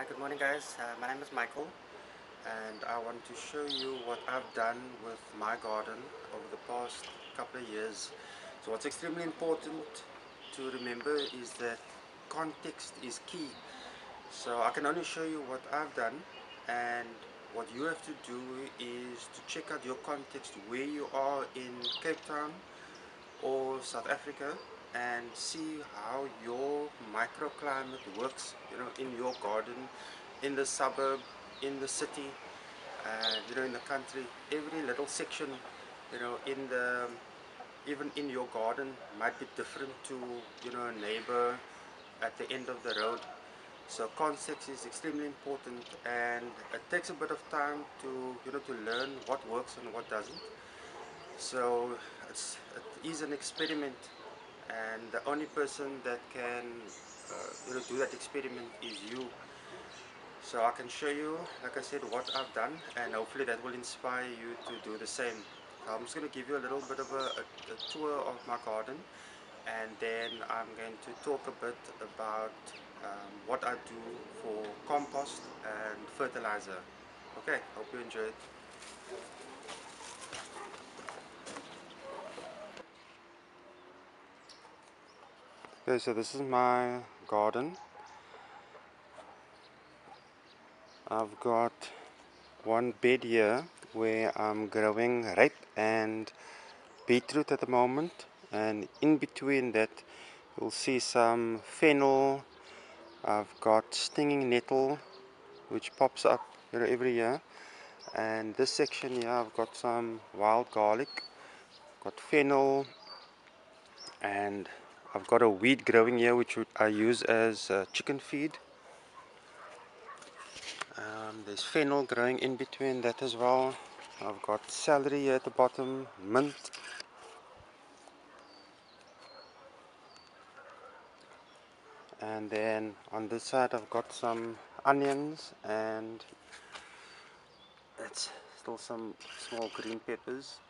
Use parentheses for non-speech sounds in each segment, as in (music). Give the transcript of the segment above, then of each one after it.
Hi, good morning guys. Uh, my name is Michael and I want to show you what I've done with my garden over the past couple of years. So what's extremely important to remember is that context is key. So I can only show you what I've done and what you have to do is to check out your context where you are in Cape Town or South Africa and see how your microclimate works you know in your garden in the suburb in the city uh, you know in the country. Every little section you know in the even in your garden might be different to you know a neighbor at the end of the road. So context is extremely important and it takes a bit of time to you know to learn what works and what doesn't. So it's, it is an experiment and the only person that can uh, you know, do that experiment is you. So I can show you like I said what I've done and hopefully that will inspire you to do the same. I'm just going to give you a little bit of a, a, a tour of my garden and then I'm going to talk a bit about um, what I do for compost and fertilizer. Okay hope you enjoy it Okay, so this is my garden. I've got one bed here where I'm growing rape and beetroot at the moment and in between that you'll see some fennel I've got stinging nettle which pops up every year and this section here I've got some wild garlic got fennel and I've got a weed growing here which I use as uh, chicken feed. Um, there's fennel growing in between that as well. I've got celery here at the bottom, mint. And then on this side I've got some onions and it's still some small green peppers.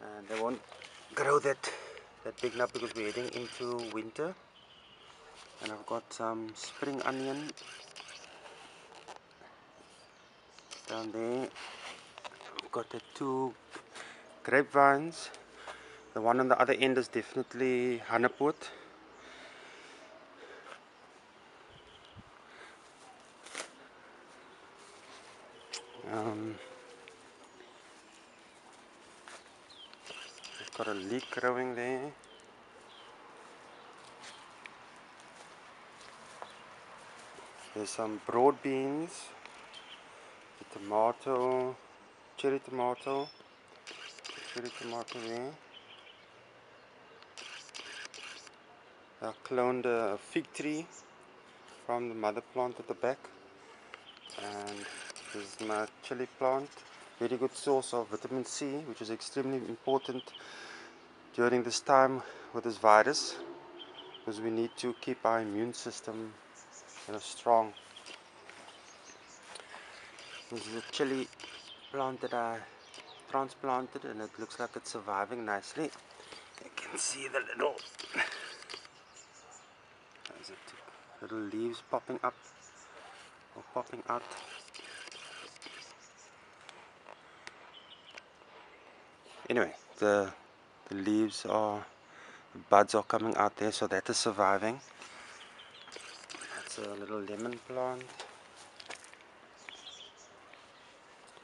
And they won't grow that that big now because we're heading into winter. And I've got some spring onion down there. I've got the two grapevines. The one on the other end is definitely Hanepoot um, got a leek growing there There's some broad beans, the tomato, cherry tomato, cherry tomato there. I cloned a fig tree from the mother plant at the back and this is my chili plant very good source of vitamin C which is extremely important during this time with this virus because we need to keep our immune system you know, strong. This is a chili plant that uh, I transplanted and it looks like it's surviving nicely. You can see the little, little leaves popping up or popping out. Anyway, the, the leaves are, the buds are coming out there so that is surviving that's a little lemon plant.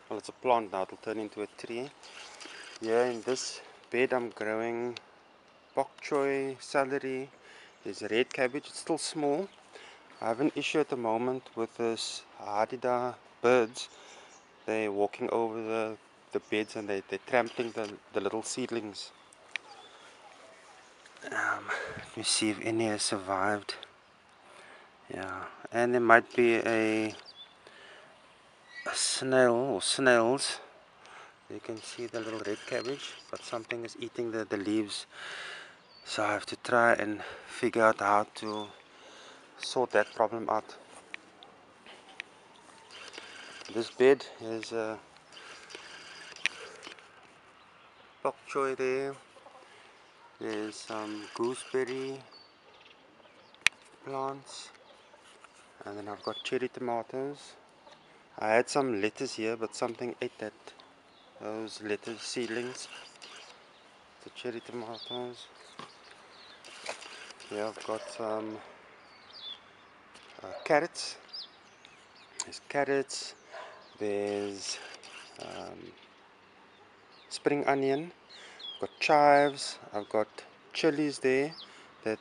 Well, it's a plant now, it'll turn into a tree. yeah in this bed I'm growing bok choy, celery, there's a red cabbage, it's still small. I have an issue at the moment with this Hadeda birds. They're walking over the, the beds and they, they're trampling the, the little seedlings. Um, let me see if any has survived. Yeah and there might be a, a snail or snails. You can see the little red cabbage but something is eating the, the leaves. So I have to try and figure out how to sort that problem out. This bed is a bok choy there there's some gooseberry plants and then I've got cherry tomatoes. I had some lettuce here but something ate that those lettuce seedlings. The cherry tomatoes. Here I've got some uh, carrots. There's carrots. There's um, spring onion got chives I've got chilies there that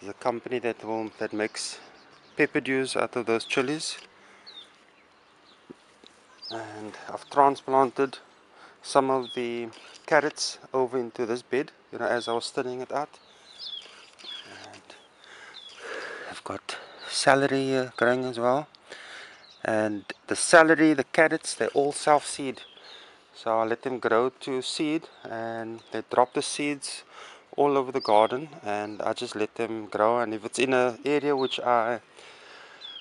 is a company that will that makes pepper juice out of those chilies. And I've transplanted some of the carrots over into this bed you know as I was thinning it out. And I've got celery growing as well. And the celery the carrots they all self-seed so I let them grow to seed and they drop the seeds all over the garden and I just let them grow. And if it's in an area which I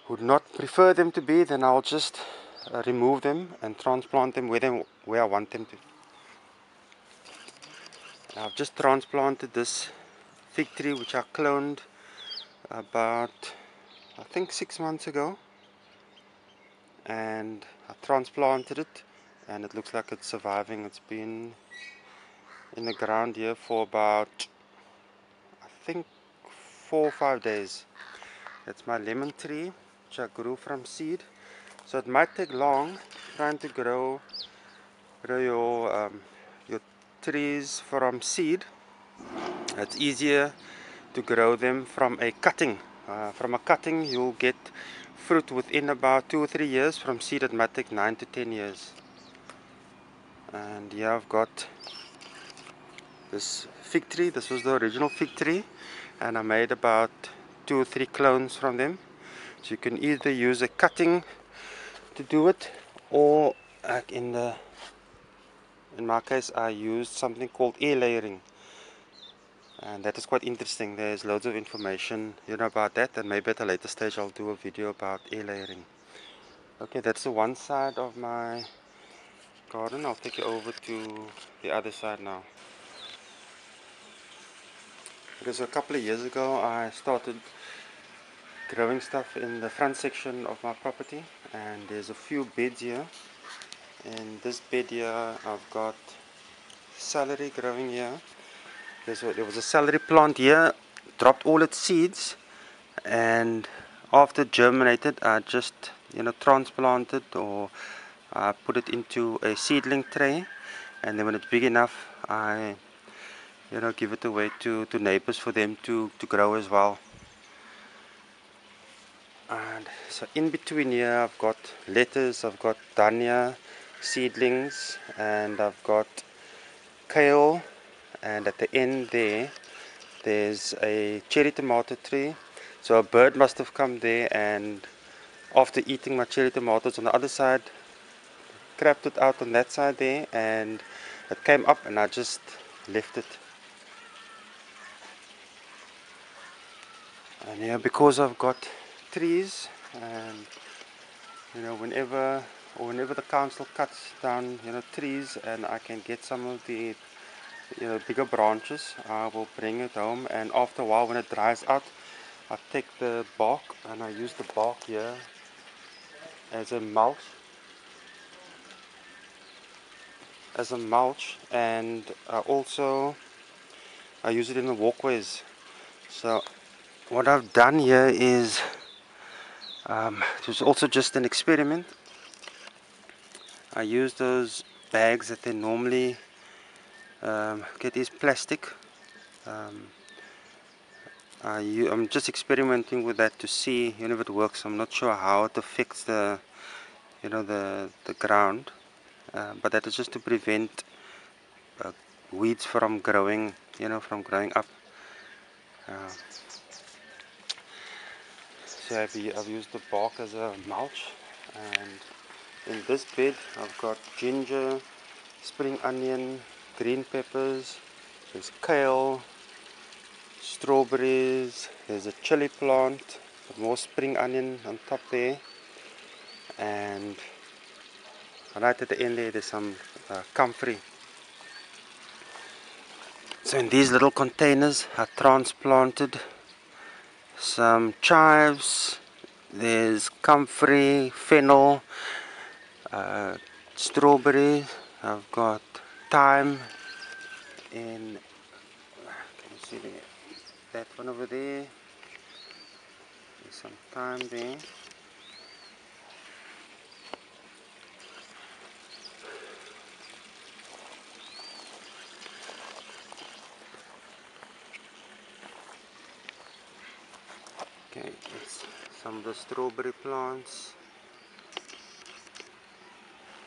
would not prefer them to be then I'll just uh, remove them and transplant them where, them where I want them to. I've just transplanted this fig tree which I cloned about I think six months ago. And I transplanted it and it looks like it's surviving. It's been in the ground here for about I think four or five days. That's my lemon tree which I grew from seed. So it might take long trying to grow grow your um, your trees from seed. It's easier to grow them from a cutting. Uh, from a cutting you'll get fruit within about two or three years. From seed it might take nine to ten years and here I've got this fig tree. This was the original fig tree. And I made about two or three clones from them. So you can either use a cutting to do it or like in the in my case I used something called air layering. And that is quite interesting. There's loads of information you know about that. And maybe at a later stage I'll do a video about air layering. Okay that's the one side of my garden I'll take you over to the other side now. Because a couple of years ago I started growing stuff in the front section of my property and there's a few beds here. In this bed here I've got celery growing here. There's a, there was a celery plant here dropped all its seeds and after germinated I just you know transplanted or I put it into a seedling tray and then when it's big enough I you know give it away to, to neighbors for them to, to grow as well. And so in between here I've got lettuce, I've got dhania seedlings and I've got kale and at the end there there's a cherry tomato tree. So a bird must have come there and after eating my cherry tomatoes on the other side crapped it out on that side there and it came up and I just left it. And yeah because I've got trees and you know whenever or whenever the council cuts down you know trees and I can get some of the you know bigger branches I will bring it home and after a while when it dries out I take the bark and I use the bark here as a mulch as a mulch and I also I use it in the walkways. So what I've done here is um, it was also just an experiment. I use those bags that they normally um, get these plastic. Um, I, am just experimenting with that to see you know, if it works. I'm not sure how it affects the you know the the ground uh, but that is just to prevent uh, weeds from growing you know from growing up. Uh, so I've, I've used the bark as a mulch and in this bed I've got ginger, spring onion, green peppers, there's kale, strawberries, there's a chili plant, more spring onion on top there and right at the end there there's some uh, comfrey so in these little containers I transplanted some chives there's comfrey, fennel, uh, I've got thyme and can you see that one over there, there's some thyme there. Okay, some of the strawberry plants.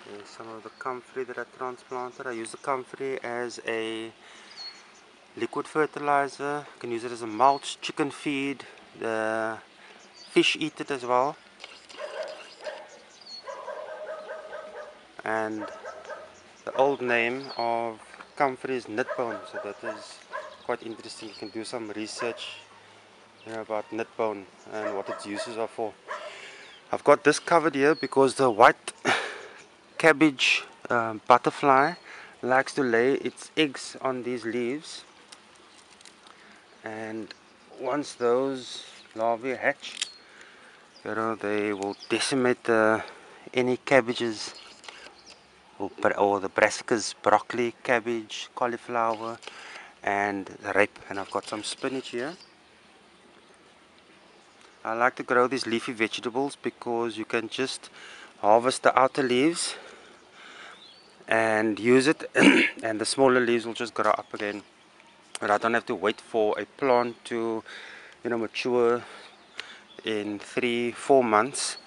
There's some of the comfrey that I transplanted. I use the comfrey as a liquid fertilizer. You can use it as a mulch, chicken feed. The fish eat it as well. And the old name of comfrey is knitbone, so that is quite interesting. You can do some research you know, about knitbone and what its uses are for. I've got this covered here because the white (coughs) cabbage um, butterfly likes to lay its eggs on these leaves. And once those larvae hatch you know they will decimate any cabbages. Or, or the brassicas, broccoli, cabbage, cauliflower and the rape. And I've got some spinach here I like to grow these leafy vegetables because you can just harvest the outer leaves and use it (coughs) and the smaller leaves will just grow up again. But I don't have to wait for a plant to you know mature in three four months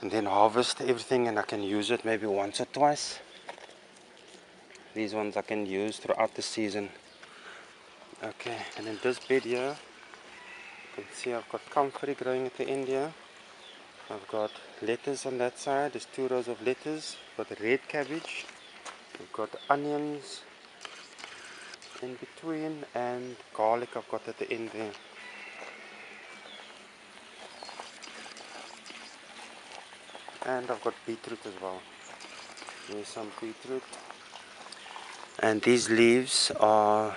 and then harvest everything and I can use it maybe once or twice. These ones I can use throughout the season. Okay and in this bed here you can see I've got comfrey growing at the end here. I've got lettuce on that side, there's two rows of lettuce. I've got red cabbage, we've got onions in between and garlic I've got at the end there. And I've got beetroot as well. Here's some beetroot. And these leaves are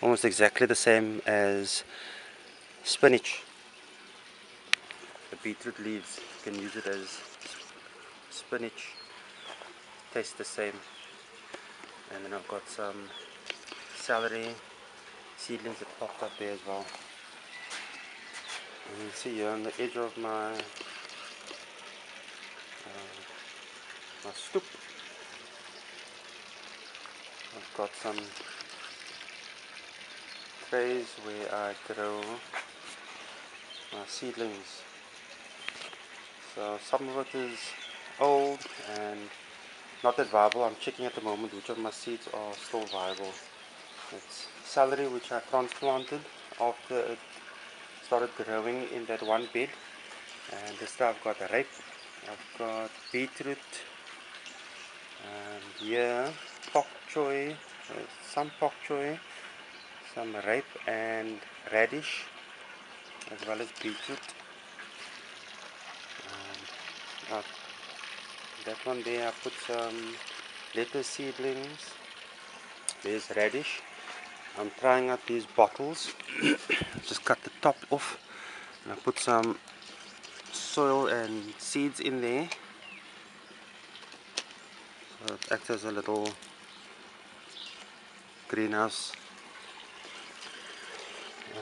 almost exactly the same as spinach. The beetroot leaves you can use it as spinach. Tastes the same. And then I've got some celery seedlings that popped up there as well. And you see here on the edge of my uh, my stoop I've got some trays where I grow my seedlings. So some of it is old and not that viable. I'm checking at the moment which of my seeds are still viable. It's celery which I transplanted after it started growing in that one bed. And this time I've got a rape, I've got beetroot, and here pak choy, uh, some pak choy, some rape and radish as well as beetroot. And uh, that one there I put some lettuce seedlings. There's radish. I'm trying out these bottles. (coughs) Just cut the top off and I put some soil and seeds in there. So it acts as a little greenhouse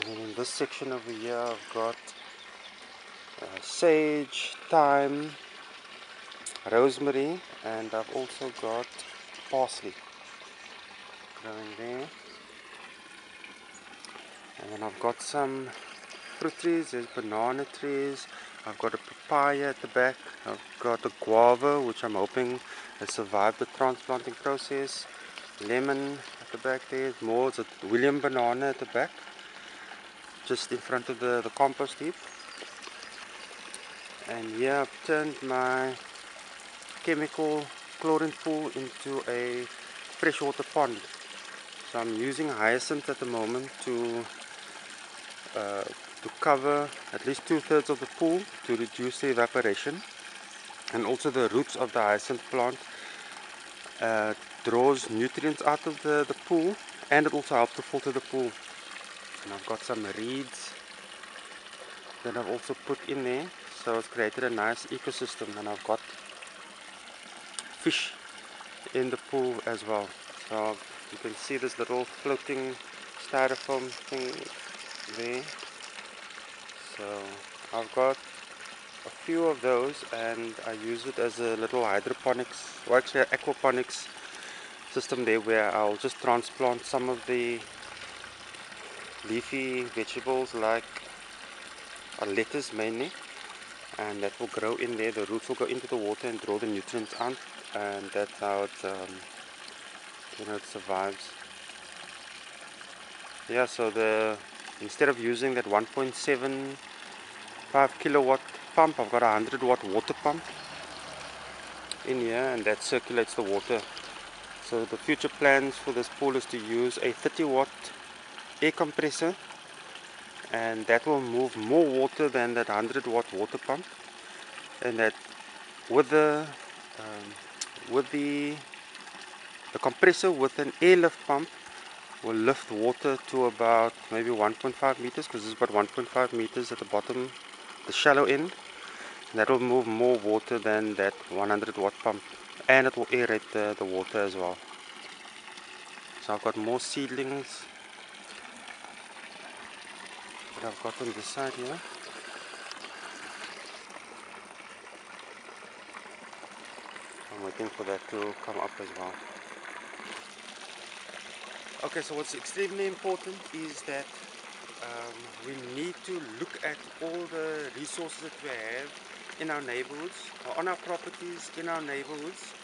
and in this section over here I've got uh, sage, thyme, rosemary and I've also got parsley. Growing there. And then I've got some fruit trees, there's banana trees. I've got a papaya at the back. I've got a guava which I'm hoping has survived the transplanting process. Lemon at the back there, more, it's a William banana at the back just in front of the, the compost heap. And here I've turned my chemical chlorine pool into a freshwater pond. So I'm using hyacinth at the moment to uh, to cover at least two-thirds of the pool to reduce the evaporation. And also the roots of the hyacinth plant uh, draws nutrients out of the, the pool and it also helps to filter the pool and I've got some reeds that I've also put in there. So it's created a nice ecosystem and I've got fish in the pool as well. So you can see this little floating styrofoam thing there. So I've got a few of those and I use it as a little hydroponics or actually aquaponics system there where I'll just transplant some of the leafy vegetables like uh, lettuce mainly and that will grow in there. The roots will go into the water and draw the nutrients out and that's how it um, you know it survives. Yeah so the instead of using that 1.75 kilowatt pump I've got a 100 watt water pump in here and that circulates the water. So the future plans for this pool is to use a 30 watt air compressor and that will move more water than that 100 watt water pump. And that with the um, with the the compressor with an airlift pump will lift water to about maybe 1.5 meters because is about 1.5 meters at the bottom the shallow end. That will move more water than that 100 watt pump and it will aerate the, the water as well. So I've got more seedlings got on this side here. I'm waiting for that to come up as well. Okay so what's extremely important is that um, we need to look at all the resources that we have in our neighborhoods, on our properties, in our neighborhoods,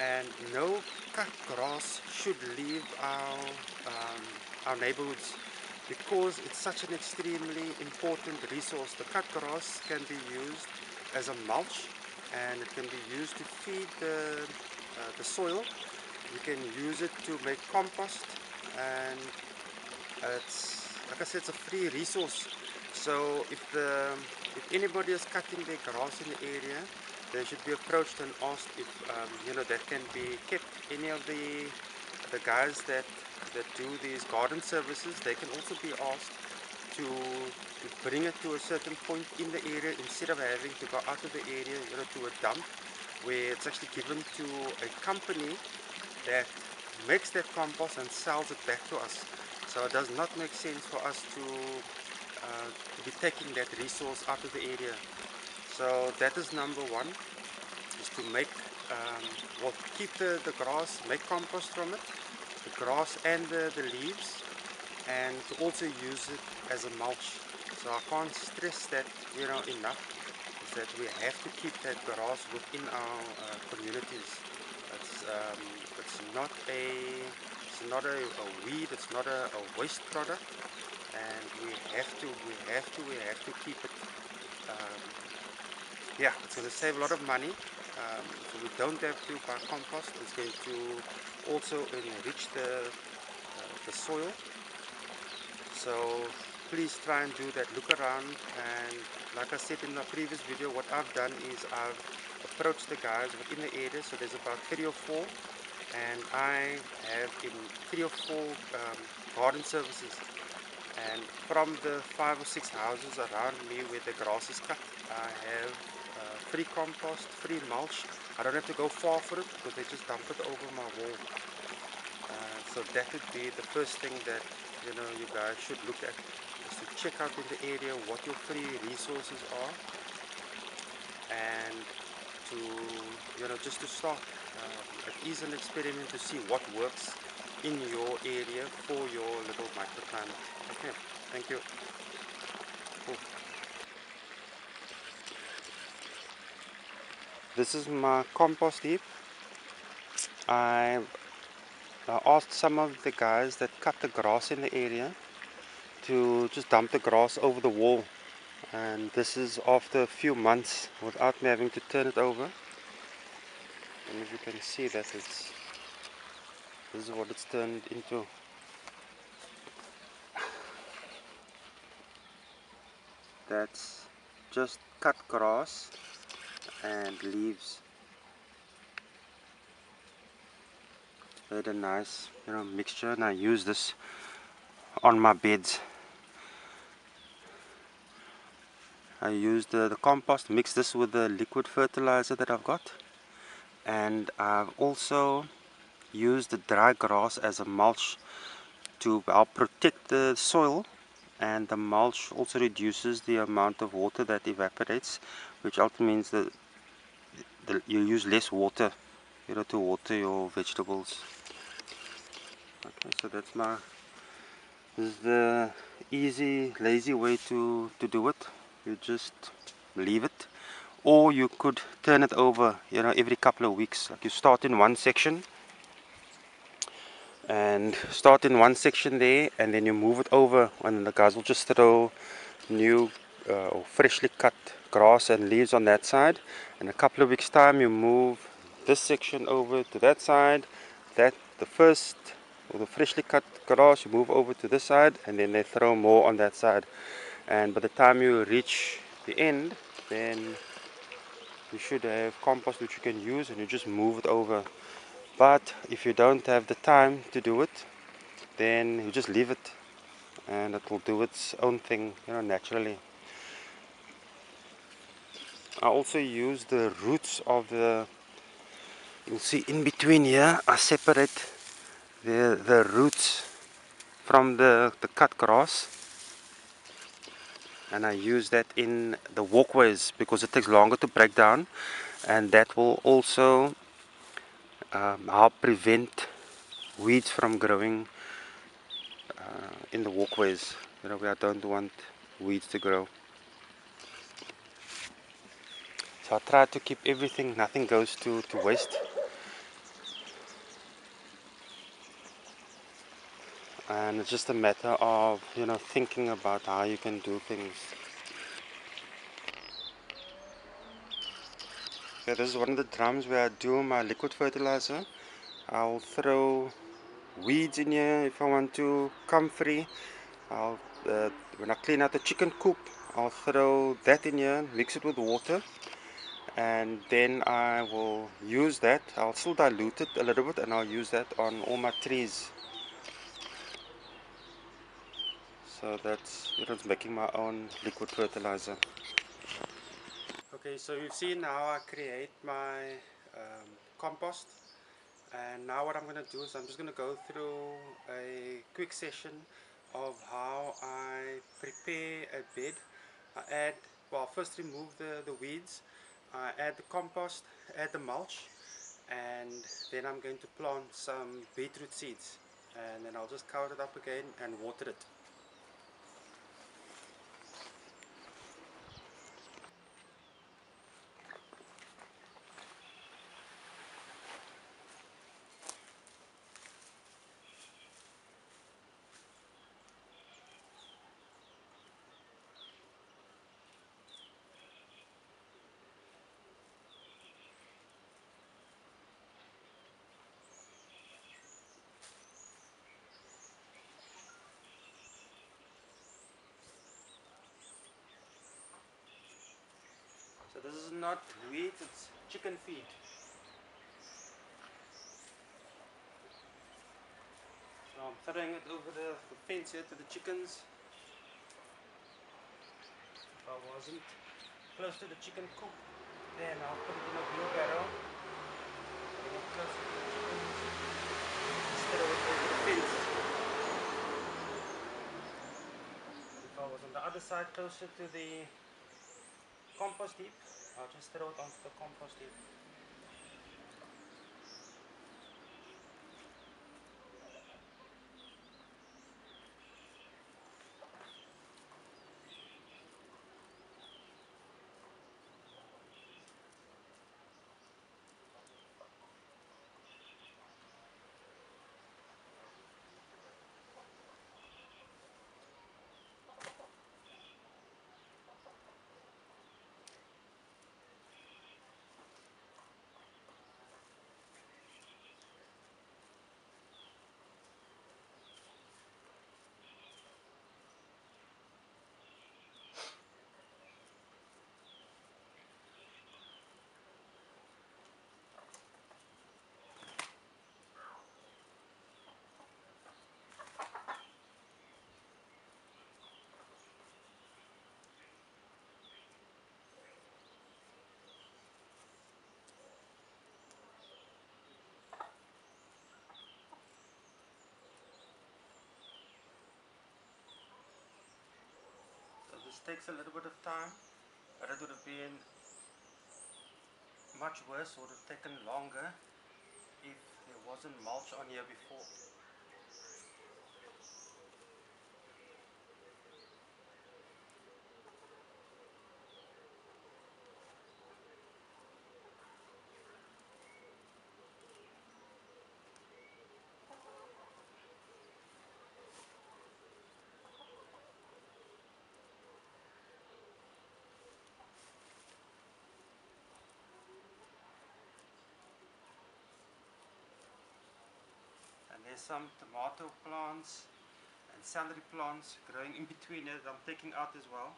and no cut grass should leave our um, our neighborhoods because it's such an extremely important resource. The cut grass can be used as a mulch and it can be used to feed the, uh, the soil. You can use it to make compost and it's like I said it's a free resource so if the if anybody is cutting their grass in the area they should be approached and asked if um, you know that can be kept any of the the guys that that do these garden services they can also be asked to, to bring it to a certain point in the area instead of having to go out of the area you know to a dump where it's actually given to a company that makes that compost and sells it back to us so it does not make sense for us to uh, be taking that resource out of the area. So that is number one, is to make, um, well, keep the, the grass, make compost from it, grass and the, the leaves, and to also use it as a mulch. So I can't stress that, you know, enough, is that we have to keep that grass within our uh, communities. It's, um, it's not a, it's not a, a weed, it's not a, a waste product and we have to we have to we have to keep it um, yeah it's going to save a lot of money um, so we don't have to buy compost it's going to also enrich the uh, the soil. So please try and do that. Look around and like I said in the previous video what I've done is I've approached the guys within the area. So there's about three or four and I have in three or four um, garden services. And from the five or six houses around me where the grass is cut I have uh, free compost, free mulch I don't have to go far for it because they just dump it over my wall uh, so that would be the first thing that you know you guys should look at is to check out in the area what your free resources are and to you know just to start uh, it is an experiment to see what works in your area for your little microclimate. Okay, thank you. This is my compost heap. I asked some of the guys that cut the grass in the area to just dump the grass over the wall. And this is after a few months without me having to turn it over. And if you can see that it's this is what it's turned into. That's just cut grass and leaves very nice you know mixture and I use this on my beds. I used the, the compost, mix this with the liquid fertilizer that I've got. And I've also used the dry grass as a mulch to help protect the soil. And the mulch also reduces the amount of water that evaporates which ultimately means that the, you use less water. You know to water your vegetables. Okay so that's my this is the easy lazy way to to do it. You just leave it. Or you could turn it over you know every couple of weeks. Like you start in one section and start in one section there and then you move it over and the guys will just throw new uh, or freshly cut grass and leaves on that side. In a couple of weeks time you move this section over to that side. That the first or the freshly cut grass you move over to this side and then they throw more on that side. And by the time you reach the end then you should have compost which you can use and you just move it over. But if you don't have the time to do it then you just leave it and it will do its own thing you know naturally I also use the roots of the you'll see in between here I separate the the roots from the, the cut grass. And I use that in the walkways because it takes longer to break down. And that will also um, help prevent weeds from growing uh, in the walkways. You know I don't want weeds to grow so I try to keep everything nothing goes to, to waste and it's just a matter of you know thinking about how you can do things Okay, this is one of the drums where I do my liquid fertilizer. I'll throw weeds in here if I want to, comfrey. I'll, uh, when I clean out the chicken coop, I'll throw that in here, mix it with water. And then I will use that, I'll still dilute it a little bit and I'll use that on all my trees. So that's, you know, making my own liquid fertilizer. Okay, so you've seen how I create my um, compost and now what I'm going to do is I'm just going to go through a quick session of how I prepare a bed. I add, well first remove the, the weeds, I add the compost, add the mulch and then I'm going to plant some beetroot seeds and then I'll just cover it up again and water it. This is not wheat, it's chicken feed. So I'm throwing it over the, the fence here to the chickens. If I wasn't close to the chicken coop, then I'll put it in a wheelbarrow. And close to the chickens instead of over the fence. If I was on the other side closer to the compost heap. I'll just throw it onto the compost takes a little bit of time, but it would have been much worse, would have taken longer if there wasn't mulch on here before. There's some tomato plants and celery plants growing in between it I'm taking out as well.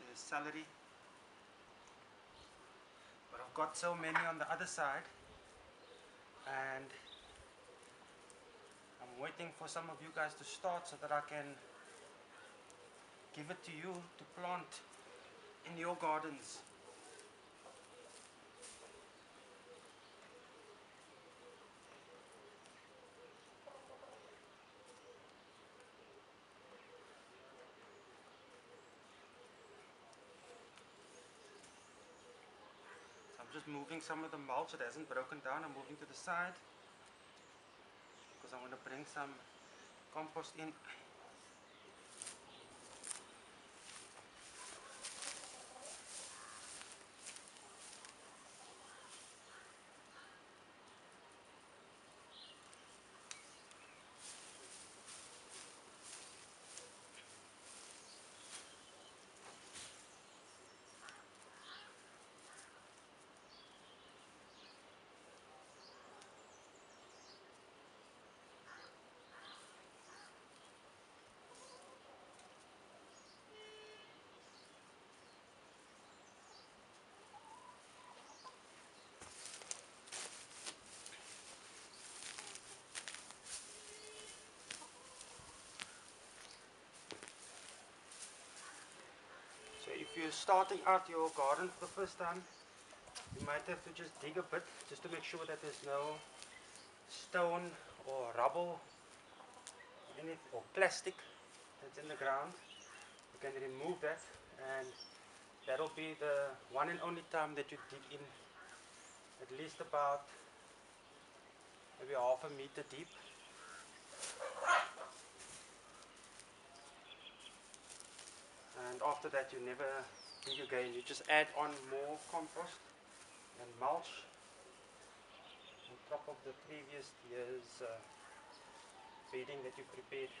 There's celery. But I've got so many on the other side. And I'm waiting for some of you guys to start so that I can give it to you to plant in your gardens just moving some of the mulch that hasn't broken down. I'm moving to the side because I want to bring some compost in if you're starting out your garden for the first time, you might have to just dig a bit just to make sure that there's no stone or rubble or plastic that's in the ground. You can remove that and that'll be the one and only time that you dig in at least about maybe half a meter deep and after that you never dig again you just add on more compost and mulch on top of the previous year's uh, that you prepared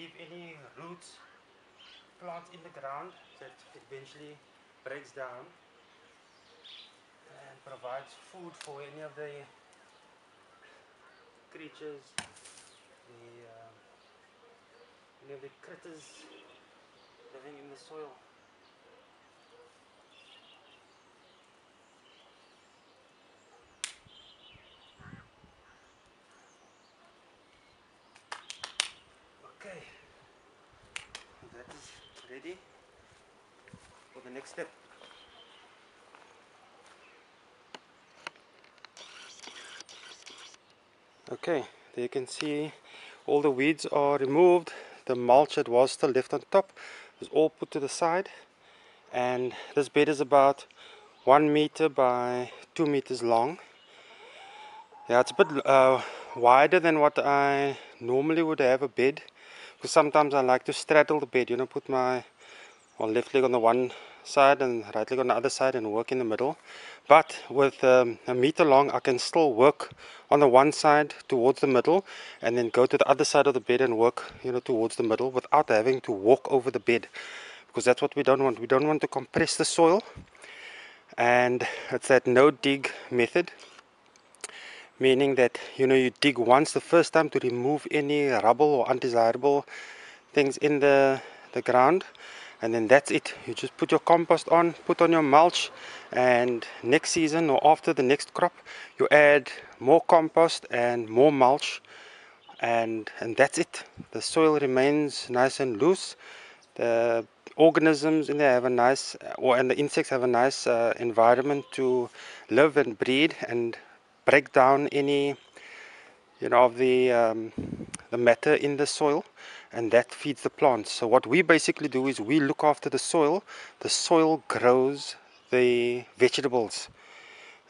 leave any roots plant in the ground that eventually breaks down and provides food for any of the creatures, the uh, any of the critters living in the soil. ready for the next step. Okay, there you can see all the weeds are removed. The mulch that was still left on top is all put to the side. And this bed is about one meter by two meters long. Yeah, it's a bit uh, wider than what I normally would have a bed because sometimes I like to straddle the bed, you know, put my well, left leg on the one side and right leg on the other side and work in the middle. But with um, a meter long I can still work on the one side towards the middle and then go to the other side of the bed and work you know towards the middle without having to walk over the bed. Because that's what we don't want. We don't want to compress the soil. And it's that no dig method meaning that you know you dig once the first time to remove any rubble or undesirable things in the the ground and then that's it. You just put your compost on put on your mulch and next season or after the next crop you add more compost and more mulch and and that's it. The soil remains nice and loose. The organisms in there have a nice or and the insects have a nice uh, environment to live and breed and break down any you know of the um, the matter in the soil and that feeds the plants so what we basically do is we look after the soil. The soil grows the vegetables.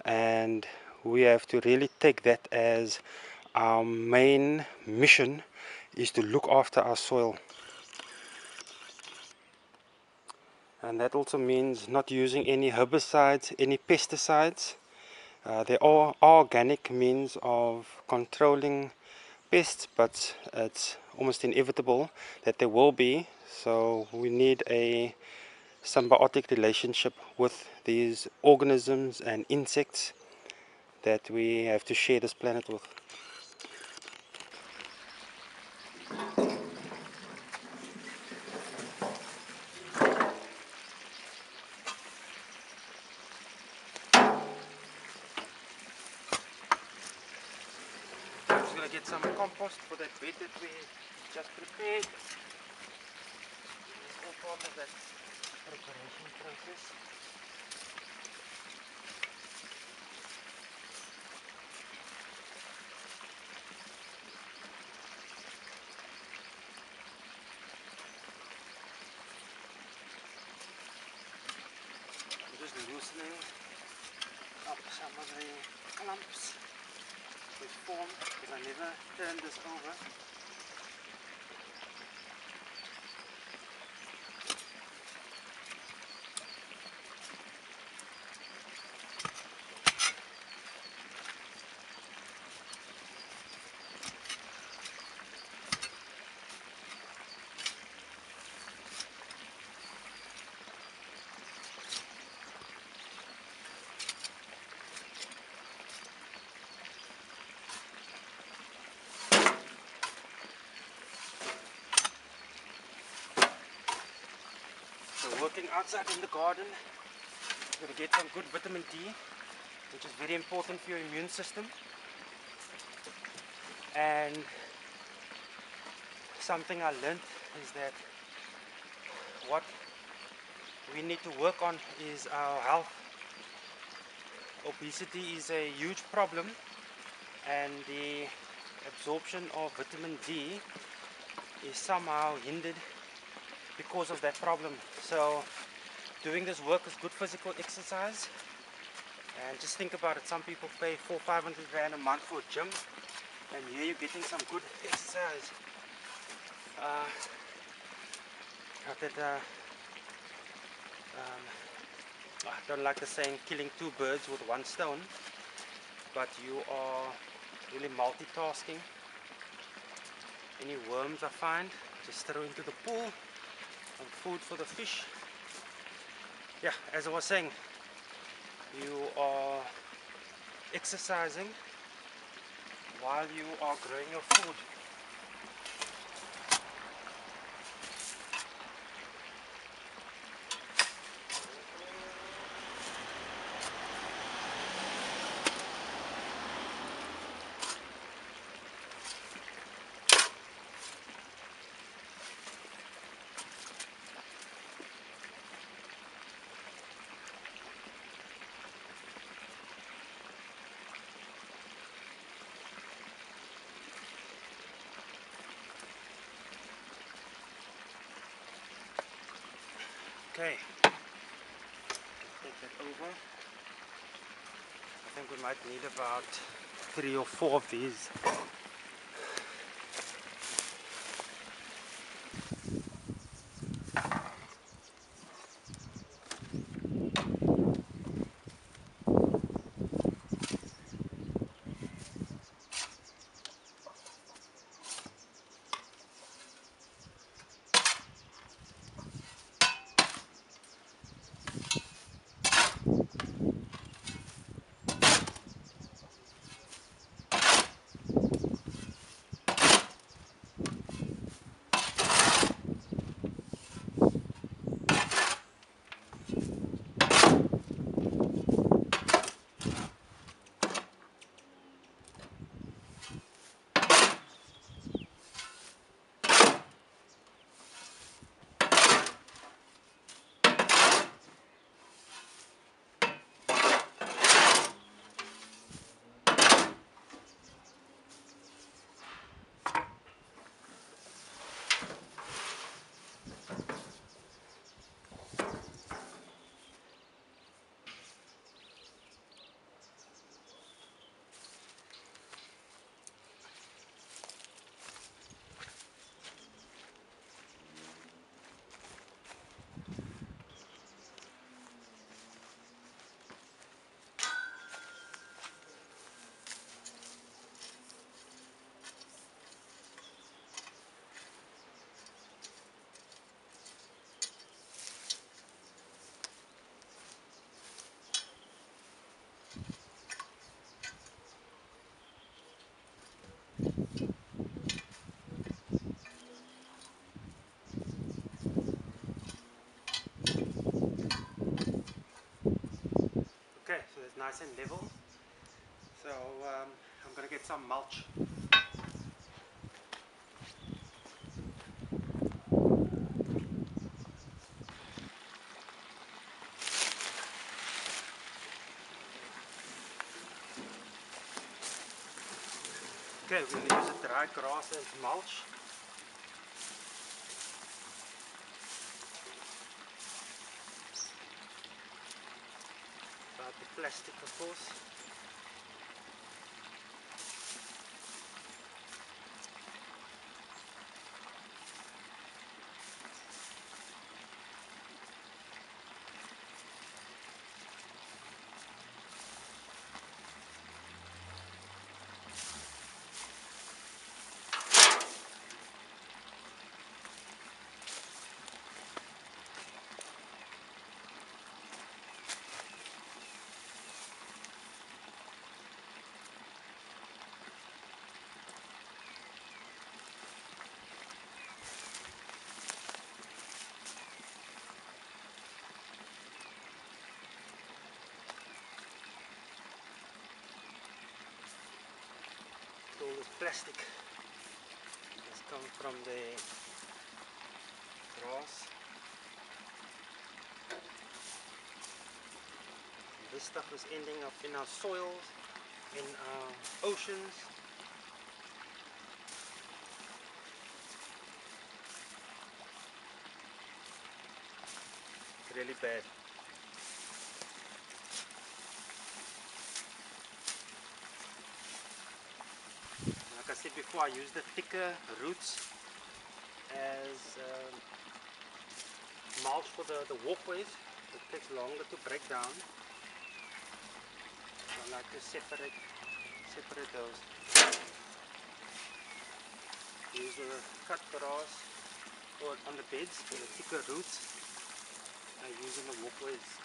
And we have to really take that as our main mission is to look after our soil. And that also means not using any herbicides any pesticides. Uh, there are organic means of controlling pests but it's almost inevitable that there will be. So we need a symbiotic relationship with these organisms and insects that we have to share this planet with. Get some compost for that bed that we just prepared. It's all part of preparation process. just loosening up some of the clumps this form because I never turned this over. Working outside in the garden, you're going to get some good vitamin D, which is very important for your immune system. And something I learned is that what we need to work on is our health. Obesity is a huge problem and the absorption of vitamin D is somehow hindered because of that problem. So doing this work is good physical exercise. And just think about it, some people pay four, five hundred rand a month for a gym and here you're getting some good exercise. Uh, that, uh, um, I don't like the saying killing two birds with one stone, but you are really multitasking. Any worms I find, just throw into the pool some food for the fish. Yeah, as I was saying, you are exercising while you are growing your food. Okay. Take that over. I think we might need about three or four of these. Okay, so it's nice and level. So um, I'm going to get some mulch Gonna use the dry grass as mulch. About the plastic of course. This plastic has come from the grass. This stuff is ending up in our soils, in our oceans. Really bad. I I use the thicker roots as um, mulch for the, the walkways. It takes longer to break down. So I like to separate separate those. Use the cut grass or on the beds for the thicker roots. I use in the walkways.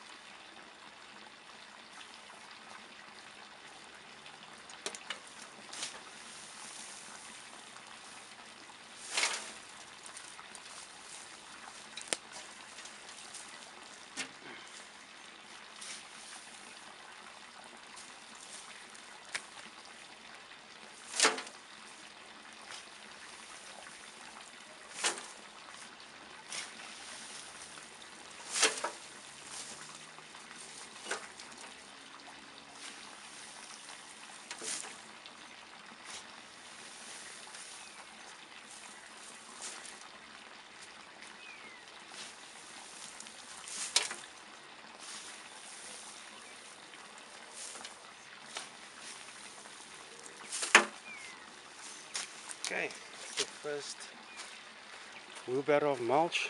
Okay, the first wheelbarrow of mulch.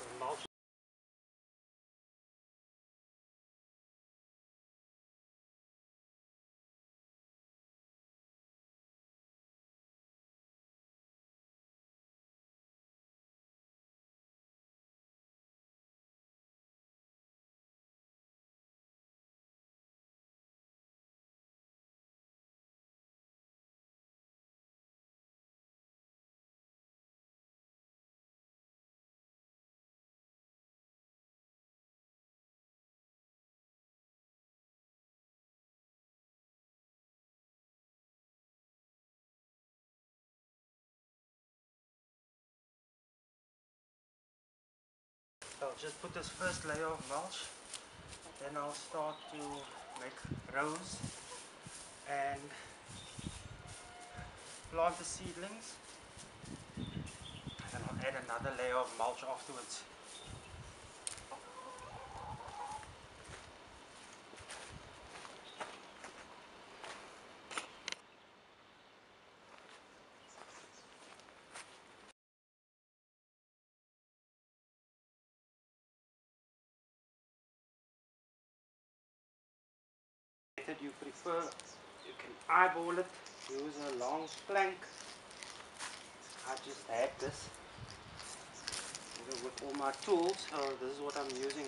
The mulch I'll just put this first layer of mulch, then I'll start to make rows and plant the seedlings. And I'll add another layer of mulch afterwards. you prefer, you can eyeball it, use a long plank. I just had this with all my tools, so this is what I'm using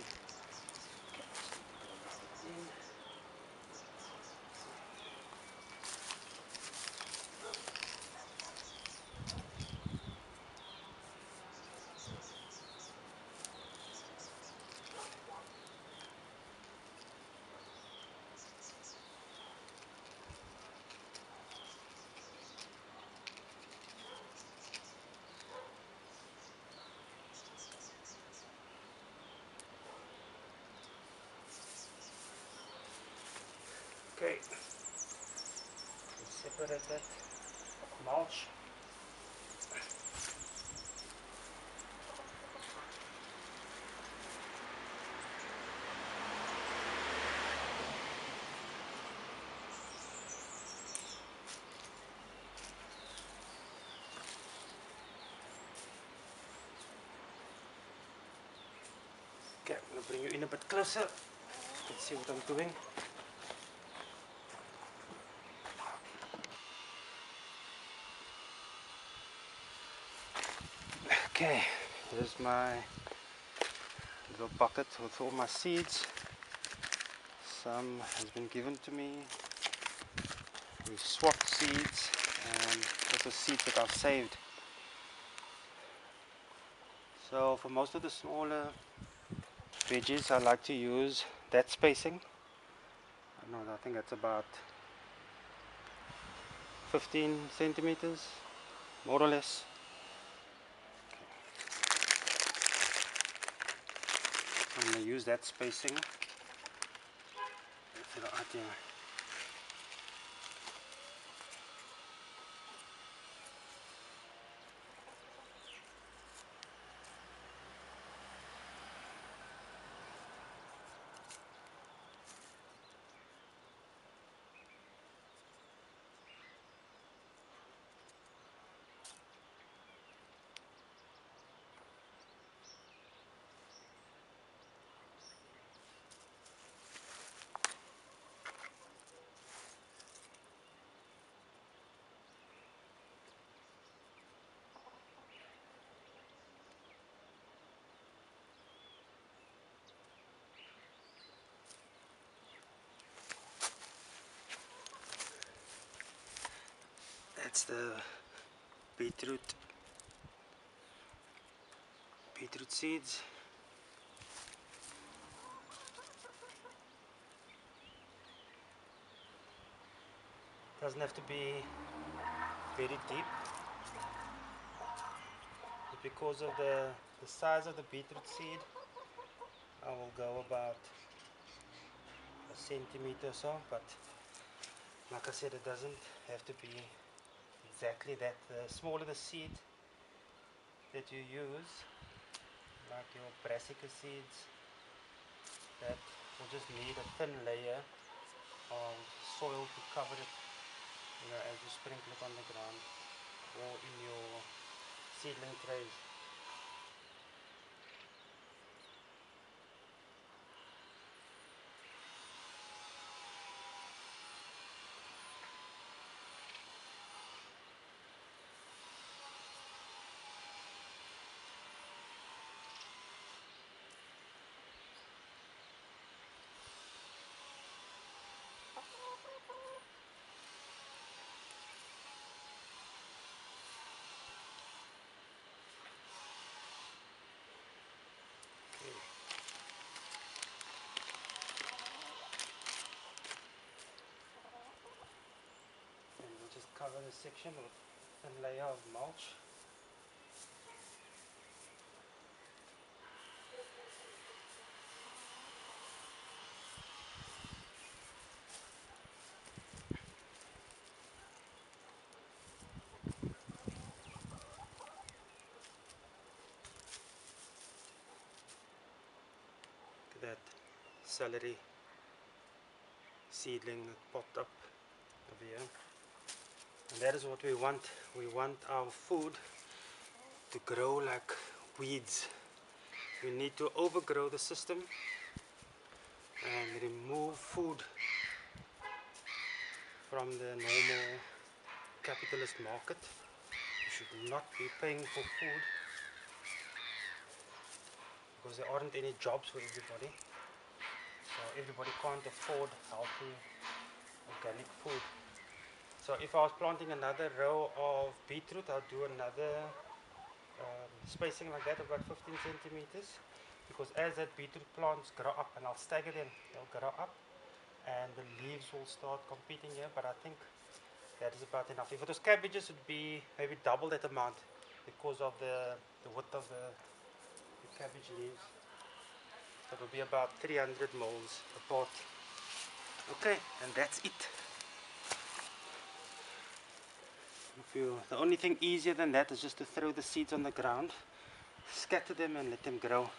Okay, separate that mulch. Okay, I'm to bring you in a bit closer. Let's see what I'm doing. Okay, here's my little bucket with all my seeds. Some has been given to me. We swapped seeds and also seeds that I've saved. So for most of the smaller veggies I like to use that spacing. I know I think that's about 15 centimeters more or less. I'm going to use that spacing. That's the beetroot beetroot seeds. Doesn't have to be very deep but because of the, the size of the beetroot seed I will go about a centimeter or so but like I said it doesn't have to be exactly that. The smaller the seed that you use, like your brassica seeds, that will just need a thin layer of soil to cover it, you know, as you sprinkle it on the ground or in your seedling trays. The section with a layer of mulch. That celery seedling that popped up over here and that is what we want we want our food to grow like weeds we need to overgrow the system and remove food from the normal capitalist market you should not be paying for food because there aren't any jobs for everybody. So everybody can't afford healthy organic food. So if I was planting another row of beetroot, I'll do another um, spacing like that, about 15 centimeters. Because as that beetroot plants grow up, and I'll stagger them, they'll grow up, and the leaves will start competing here. But I think that is about enough. If it was cabbages, it would be maybe double that amount because of the, the width of the, the cabbage leaves. That will be about 300 moles apart. Okay, and that's it. If you, the only thing easier than that is just to throw the seeds on the ground, scatter them and let them grow.